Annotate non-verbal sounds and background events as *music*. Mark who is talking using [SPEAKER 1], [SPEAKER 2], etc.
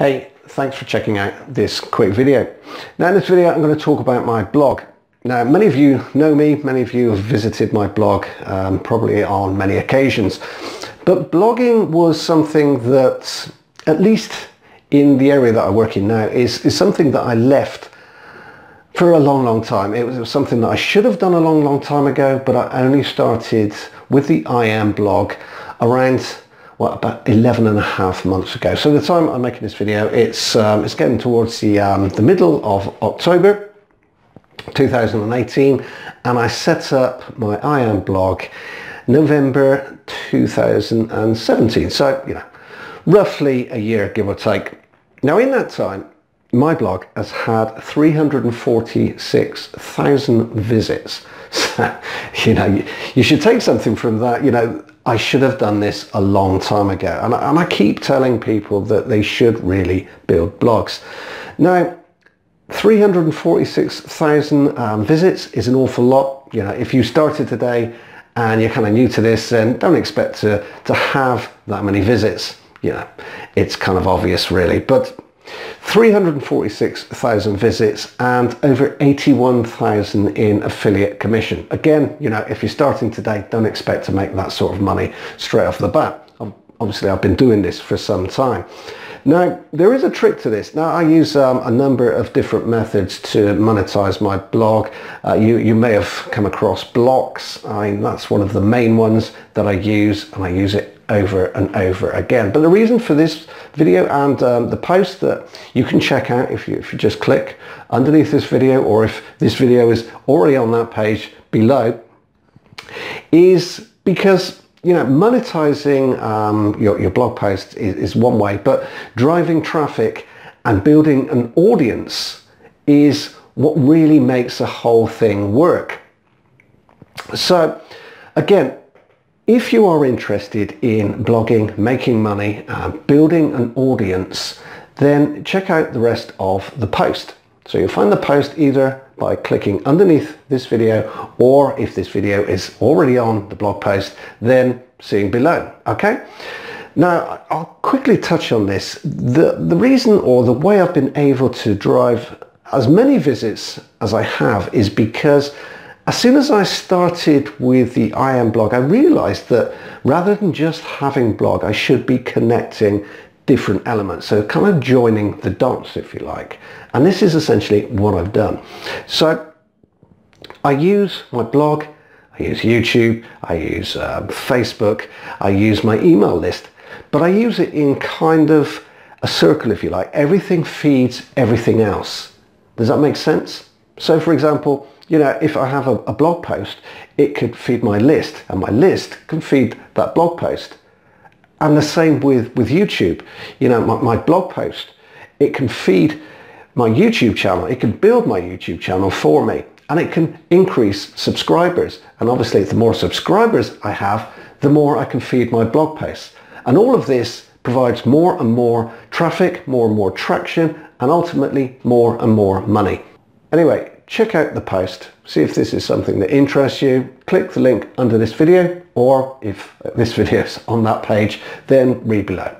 [SPEAKER 1] Hey, thanks for checking out this quick video. Now in this video I'm going to talk about my blog. Now many of you know me, many of you have visited my blog um, probably on many occasions. But blogging was something that, at least in the area that I work in now, is, is something that I left for a long, long time. It was, it was something that I should have done a long, long time ago, but I only started with the IM blog around well, about 11 and a half months ago. So the time I'm making this video, it's, um, it's getting towards the, um, the middle of October 2018 and I set up my IM blog November 2017. So, you know, roughly a year, give or take. Now in that time, my blog has had 346,000 visits. *laughs* So, you know, you, you should take something from that. You know, I should have done this a long time ago. And I, and I keep telling people that they should really build blogs. Now, 346,000 um, visits is an awful lot. You know, if you started today and you're kind of new to this, then don't expect to, to have that many visits. You know, it's kind of obvious really. But 346,000 visits and over 81,000 in affiliate commission. Again, you know, if you're starting today, don't expect to make that sort of money straight off the bat. Obviously, I've been doing this for some time. Now, there is a trick to this. Now, I use um, a number of different methods to monetize my blog. Uh, you, you may have come across blocks. I mean, that's one of the main ones that I use, and I use it over and over again. But the reason for this video and um, the post that you can check out if you, if you just click underneath this video or if this video is already on that page below is because you know monetizing um, your, your blog post is, is one way but driving traffic and building an audience is what really makes the whole thing work. So again, if you are interested in blogging, making money, uh, building an audience, then check out the rest of the post. So you'll find the post either by clicking underneath this video or if this video is already on the blog post, then seeing below, okay? Now, I'll quickly touch on this. The, the reason or the way I've been able to drive as many visits as I have is because as soon as I started with the IM blog, I realized that rather than just having blog, I should be connecting different elements. So kind of joining the dots, if you like. And this is essentially what I've done. So I use my blog, I use YouTube, I use uh, Facebook, I use my email list, but I use it in kind of a circle, if you like. Everything feeds everything else. Does that make sense? So for example, you know, if I have a, a, blog post, it could feed my list and my list can feed that blog post. And the same with, with YouTube. You know, my, my blog post, it can feed my YouTube channel. It can build my YouTube channel for me and it can increase subscribers. And obviously the more subscribers I have, the more I can feed my blog posts. And all of this provides more and more traffic, more and more traction, and ultimately more and more money. Anyway, check out the post, see if this is something that interests you, click the link under this video or if this *laughs* video is on that page, then read below.